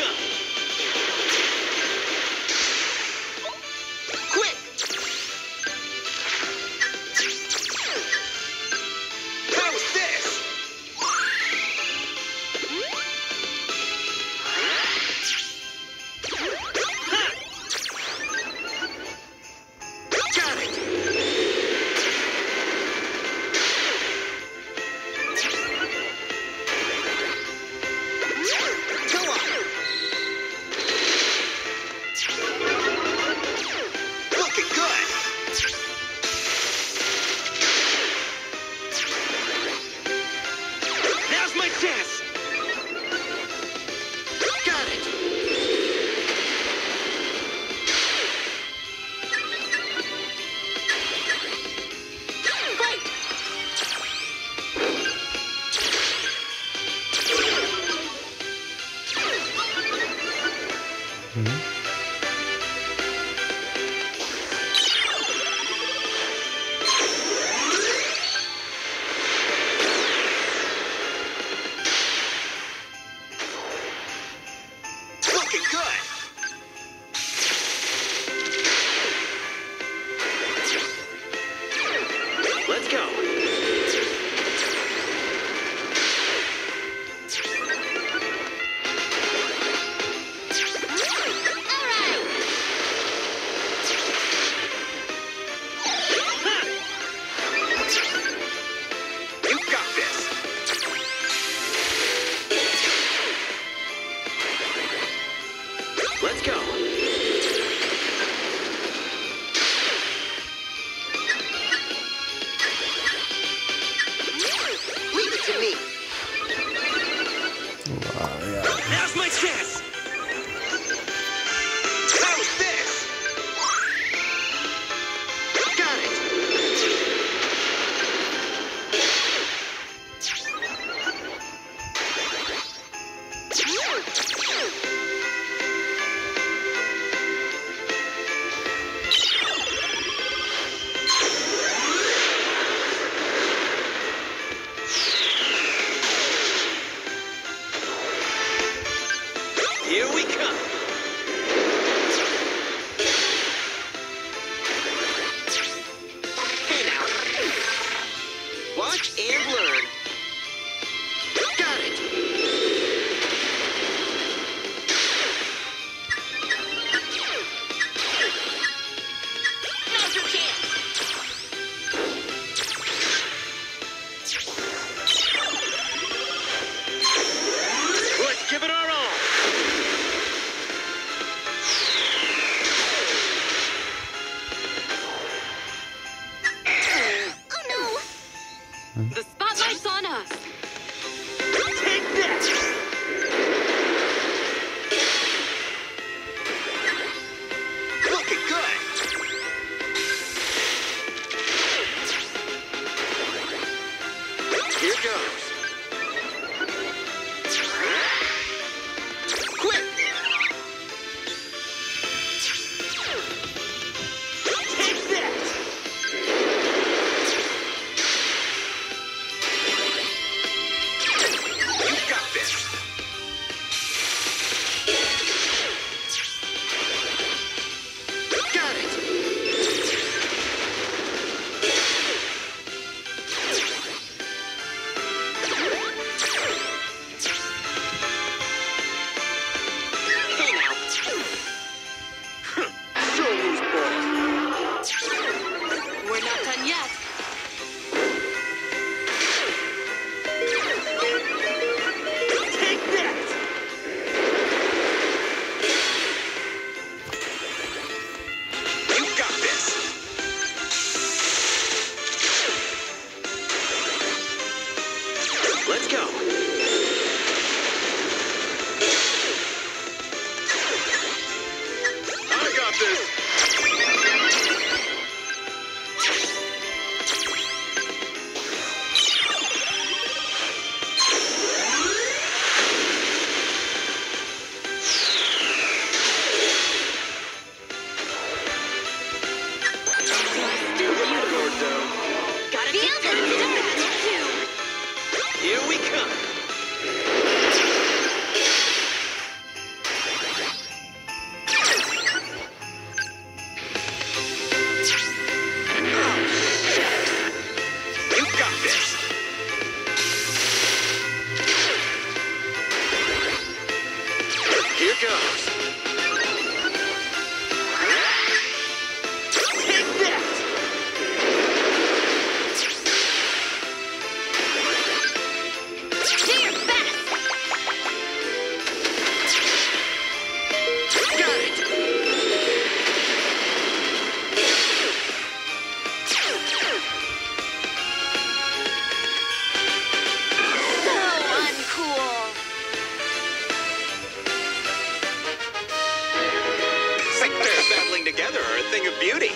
Huh. looking good. give it our all. Oh no! The spotlight's on us. Take that! Looking good. Here goes. together are a thing of beauty.